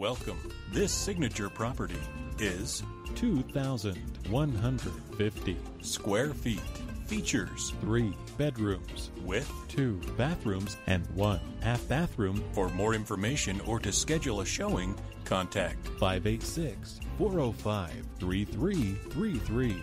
Welcome. This signature property is 2,150 square feet. Features three bedrooms with. two bathrooms and one half bathroom For more information or to schedule a showing, contact 586 405 3333